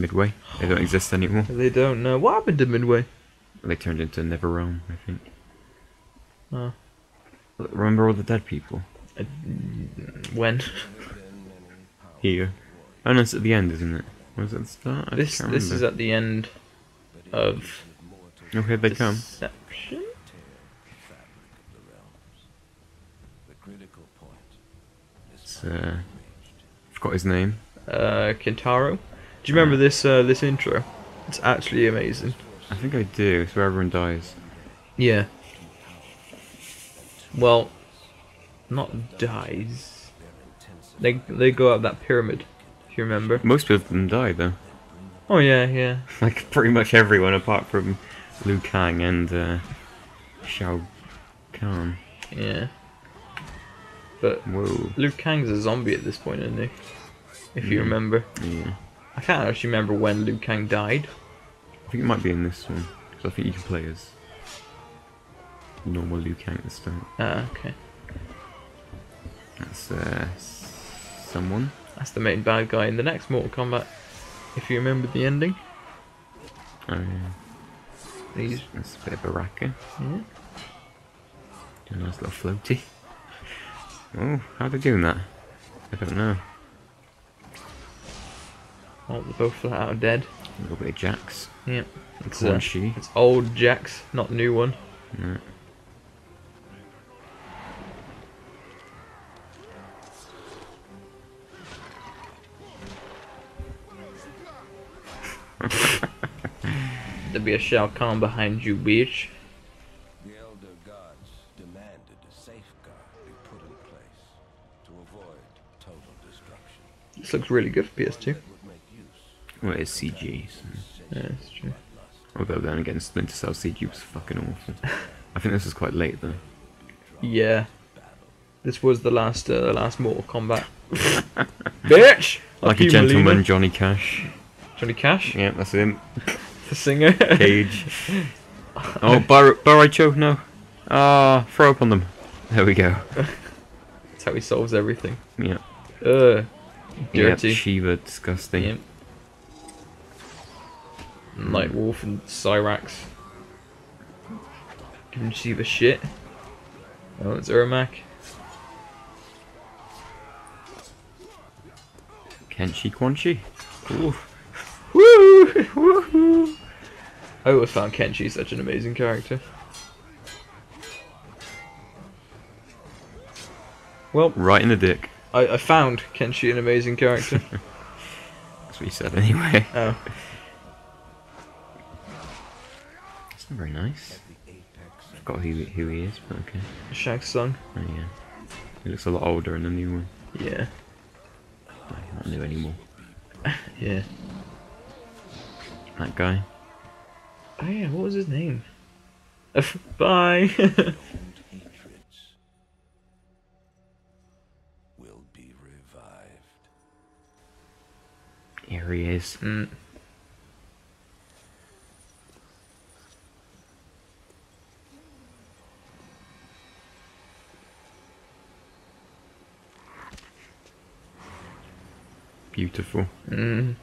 Midway. They don't exist anymore. They don't know what happened to Midway. They turned into NetherRealm, I think. Oh. Remember all the dead people? Uh, when? Here. Oh no, it's at the end, isn't it? Was it the start? I This this is at the end of Oh, here they come. Deception. The critical point is It's, uh, forgot his name. Uh, Kintaro. Do you remember this uh, this intro? It's actually amazing. I think I do. It's where everyone dies. Yeah. Well, not dies. They they go up that pyramid. If you remember. Most of them die though. Oh yeah, yeah. Like pretty much everyone apart from Liu Kang and uh, Shao Kahn. Yeah. But Whoa. Liu Kang's a zombie at this point, isn't he? If you Mm. remember. Yeah. I can't actually remember when Liu Kang died. I think it might be in this one. Because I think you can play as normal Liu Kang at the start. Ah, okay. That's uh, someone. That's the main bad guy in the next Mortal Kombat. If you remember the ending. Oh yeah. He's That's a bit of a racker. yeah. Do a nice little floaty. Oh, how they doing that? I don't know. Oh, they're both flat out dead. A little bit of Jax. Yep. It's, Quan uh, it's old Jax, not new one. No. There'll be a Shao Kahn behind you, bitch. the elder gods demanded a safeguard be put in place to avoid total destruction. This looks really good for PS2. That would make use Well, it's CG. So. Yeah, that's true. Although then again, Splinter Cell CG was fucking awful. I think this was quite late though. Yeah. This was the last, uh, the last Mortal Kombat. bitch! Like a gentleman. Johnny Cash. Johnny Cash, Yeah, that's him. the singer. Cage. Oh, Bar- Borracho, no. Ah, throw up on them. There we go. That's how he solves everything. Yeah. Ugh. Yeah, Dirty. Shiva, disgusting. Yep. Mm. Nightwolf and Cyrax. see the shit. Oh, it's Ermac. Kenshi Quan Chi. Ooh. Woo! Woohoo! I always found Kenshi such an amazing character. Well, Right in the dick. I, I found Kenshi an amazing character. That's what he said anyway. oh. Very nice. Forgot who, who he is, but okay. Shag's son. Oh yeah. He looks a lot older in the new one. Yeah. No, not new anymore. Yeah. That guy. Oh yeah, what was his name? Bye! hatreds will be revived. Here he is. mm. Beautiful. Mm.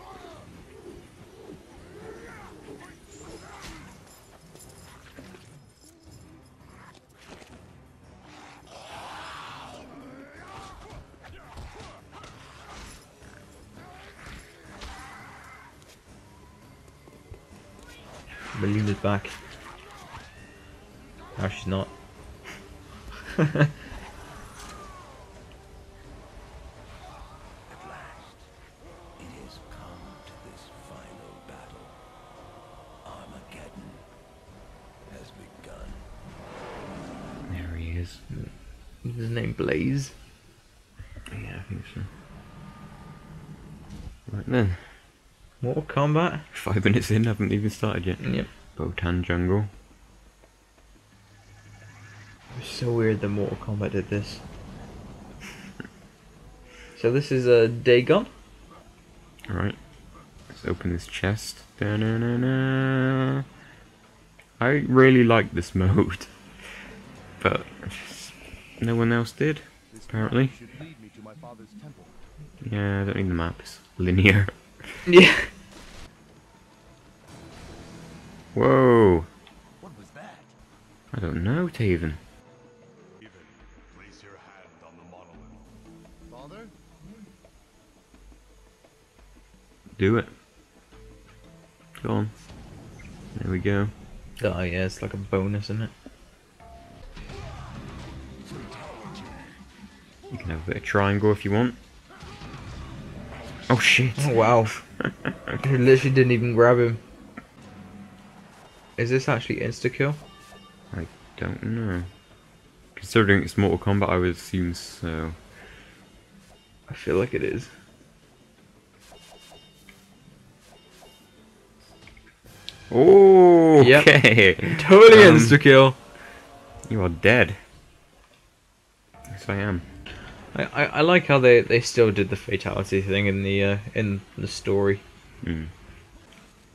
Mileena's back. No, she's not. Is his name Blaze? Yeah, I think so. Right then. Mortal Kombat? Five minutes in, haven't even started yet. Yep. Botan Jungle. It's so weird that Mortal Kombat did this. So this is a uh, Dagon? Alright. Let's open this chest. Da-na-na-na. I really like this mode. But no one else did, apparently. lead me to my father's temple. Yeah, I don't need the map. It's linear. Yeah. Whoa. What was that? I don't know, Taven. Even place your hand on the monolith. Father? Do it. Go on. There we go. Oh yeah, it's like a bonus, isn't it? Can have a bit of triangle if you want. Oh shit. Oh wow. He literally didn't even grab him. Is this actually insta kill? I don't know. Considering it's Mortal Kombat, I would assume so. I feel like it is. Oh, Yep. okay. Totally Um, insta kill. You are dead. Yes, I am. I, I, I like how they, they still did the fatality thing in the uh, in the story. Hmm.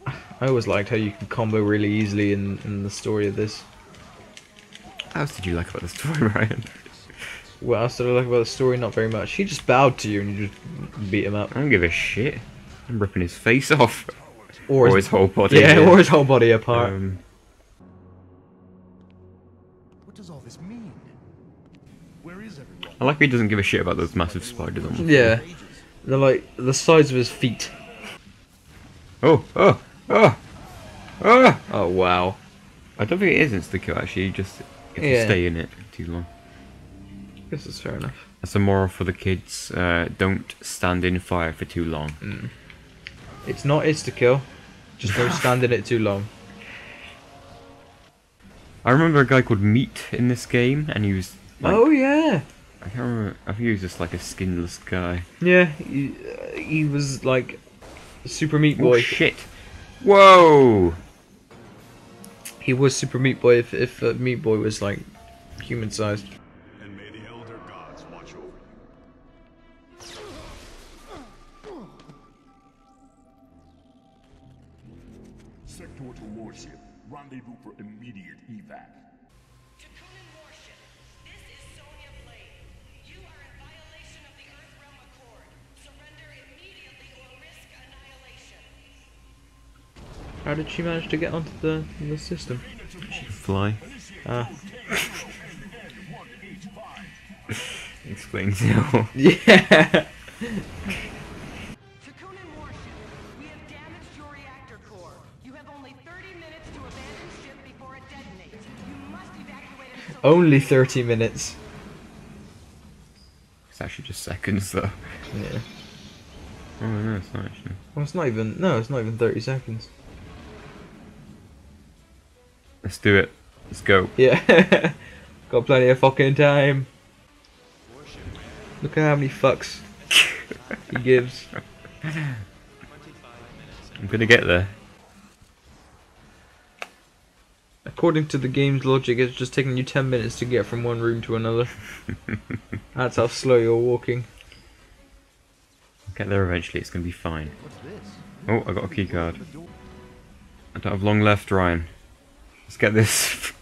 I always liked how you can combo really easily in, in the story of this. What else did you like about the story, Ryan? What else did I like about the story? Not very much. He just bowed to you and you just beat him up. I don't give a shit. I'm ripping his face off. Or, Or his whole body. yeah, or his whole body apart. Um, I like he doesn't give a shit about those massive spiders on yeah, they're like the size of his feet. Oh, oh, oh, oh! Oh wow. I don't think it is insta kill actually. You just to stay in it too long. This is fair enough. That's a moral for the kids. Uh, don't stand in fire for too long. It's not insta kill. Just don't stand in it too long. I remember a guy called Meat in this game, and he was. Like, oh yeah. I can't remember. I think he was just like a skinless guy. Yeah, he, uh, he was like Super Meat Oh Boy. shit! Whoa! he was Super Meat Boy if, if uh, Meat Boy was like human sized. And may the elder gods watch over you. Sektor to warship. Rendezvous for immediate evac. How did she manage to get onto the the system? Fly. Ah, Explains it yeah. Tekunin warship, we have damaged your reactor core. You have only 30 minutes to abandon ship before it detonates. You must evacuate until Only thirty minutes. It's actually just seconds though. Yeah. Oh no, it's not actually. Well, it's not even. No, it's not even thirty seconds. Let's do it. Let's go. Yeah. Got plenty of fucking time. Look at how many fucks he gives. I'm gonna get there. According to the game's logic, it's just taking you 10 minutes to get from one room to another. That's how slow you're walking. I'll get there eventually. It's gonna be fine. Oh, I got a key card. I don't have long left, Ryan. Let's get this.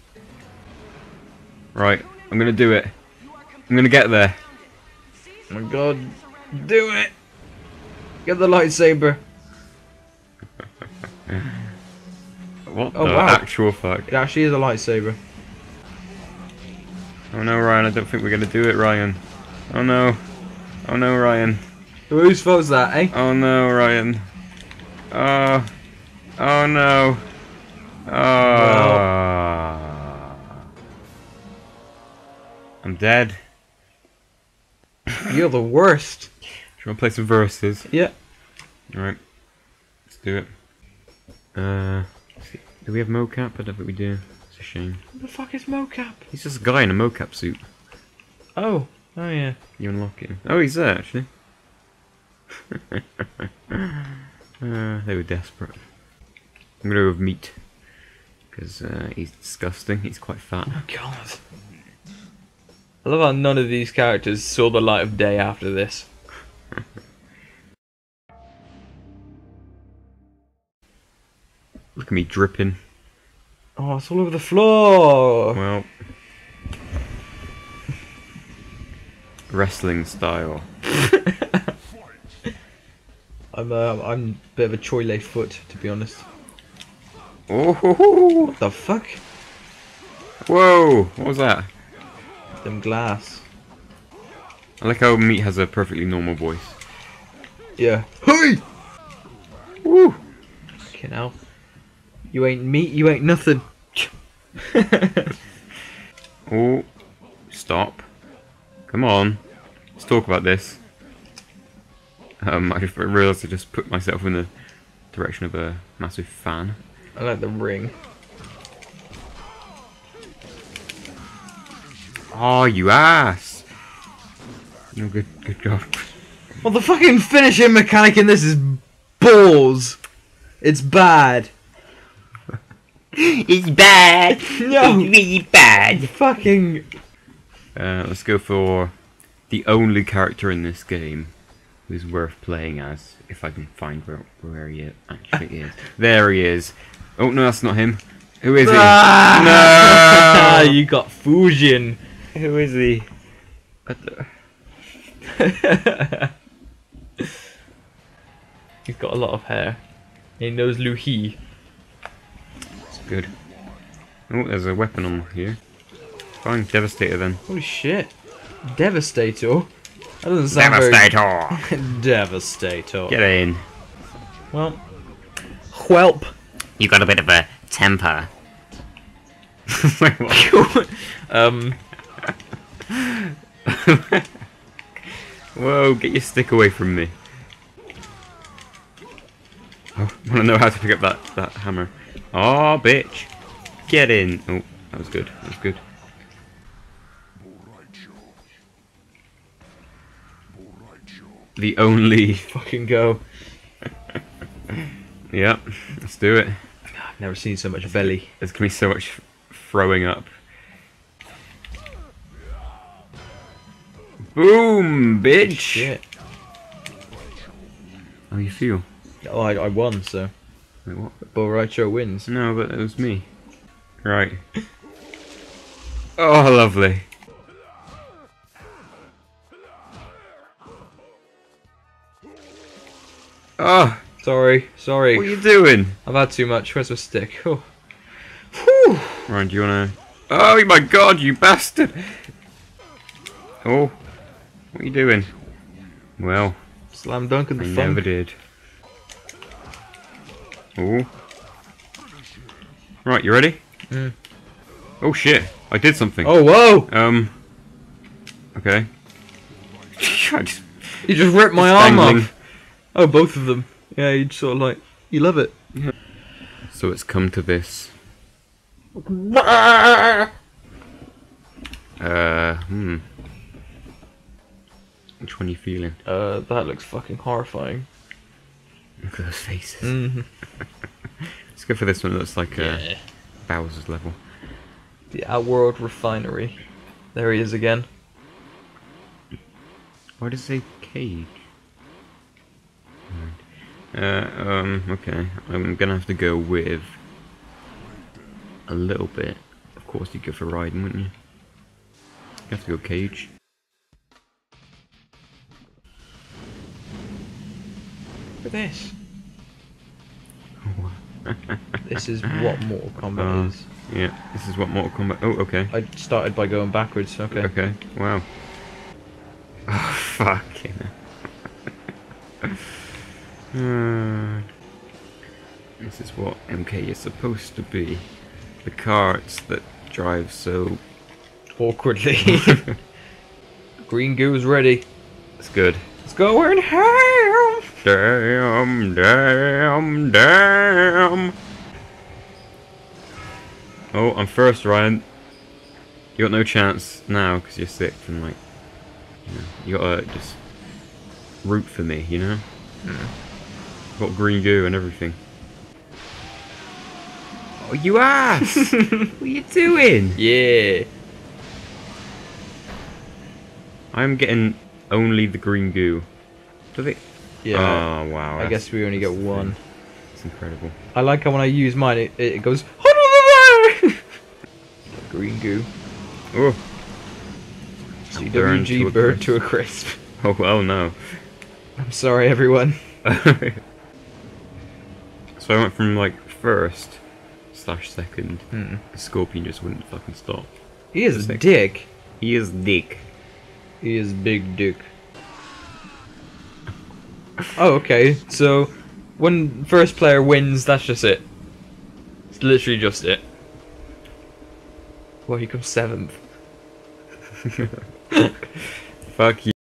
right, I'm gonna do it. I'm gonna get there. Oh my god. Do it! Get the lightsaber. What Oh, the wow. actual fuck? It actually is a lightsaber. Oh no, Ryan, I don't think we're gonna do it, Ryan. Oh no. Oh no, Ryan. Whose fault's that, eh? Oh no, Ryan. Oh. Oh no. Oh. I'm dead. You're the worst. Do you want to play some verses? Yeah. Alright. Let's do it. Uh. Do we have Mokap? I don't think we do. It's a shame. What the fuck is Mokap? He's just a guy in a mocap suit. Oh. Oh yeah. You unlock him. Oh, he's there actually. uh, they were desperate. I'm gonna go with meat because uh, he's disgusting. He's quite fat. Oh god. I love how none of these characters saw the light of day after this. Look at me dripping. Oh, it's all over the floor. Well, wrestling style. I'm uh, I'm a bit of a choile foot, to be honest. Oh, ho, ho. What the fuck? whoa! What was that? Them glass. I like how Meat has a perfectly normal voice. Yeah. Hey! Woo! Fucking hell. You ain't meat, you ain't nothing. Oh, stop. Come on. Let's talk about this. Um, I just realised I just put myself in the direction of a massive fan. I like the ring. Oh, you ass! No, good, good job. Well, the fucking finishing mechanic in this is balls. It's bad. It's bad! No. really bad! Fucking. Uh, let's go for the only character in this game who's worth playing as, if I can find where, where he actually is. There he is. Oh, no, that's not him. Who is he? Ah, No! you got Fujin. Who is he? He's got a lot of hair. He knows Lu He. It's good. Oh, there's a weapon on here. Fine, Devastator then. Holy shit. Devastator? That doesn't sound very... Devastator! Devastator. Get in. Well, whelp. You got a bit of a temper. Um, Whoa, get your stick away from me. Oh, I want to know how to pick up that, that hammer. Oh, bitch. Get in. Oh, that was good. That was good. The only... fucking go. Yep, let's do it. Never seen so much belly. There's to be so much throwing up. Boom, bitch! Shit. How you feel? Oh, I, I won, so. Wait, what? Borracho wins. No, but it was me. Right. Oh, lovely. Oh, Sorry, sorry. what are you doing? I've had too much. Where's my stick? Oh. Ryan, do you wanna... Oh my god, you bastard! Oh, what are you doing? Well, Slam dunk in the I the never did. Oh. Right, you ready? Mm. Oh shit, I did something. Oh, whoa! Um. Okay. Just- You just ripped my arm dangling. off. Oh, both of them. Yeah, you'd sort of like. You love it. So it's come to this. Uh, hmm. Which one are you feeling? Uh, that looks fucking horrifying. Look at those faces. Mm. Let's go for this one that looks like uh, Bowser's level. The Outworld Refinery. There he is again. Why does it say cage? Uh, um, okay. I'm gonna have to go with a little bit. Of course, you'd go for riding, wouldn't you? You have to go cage. Look at this. This is what Mortal Kombat Uh, is. Yeah, this is what Mortal Kombat. Oh, okay. I started by going backwards, okay. Okay, wow. Oh, fucking hell. Uh, this is what MK is supposed to be. The carts that drive so... Awkwardly. Green goo's ready. It's good. Let's go in hell! Damn, damn, damn! Oh, I'm first, Ryan. You got no chance now because you're sixth and like, you, know, you gotta just root for me, you know. Got green goo and everything. Oh, you ass! what are you doing? Yeah. I'm getting only the green goo. Do they? Yeah. Oh wow. I guess we only get one. It's incredible. I like how when I use mine, it, it goes. Green goo. Oh. CWG bird to a crisp. Oh well, no. I'm sorry, everyone. So I went from like first slash second. Hmm. The Scorpion just wouldn't fucking stop. He is a dick. He is dick. He is big dick. Oh, okay. So, when first player wins, that's just it. It's literally just it. Well, he comes seventh. Fuck you.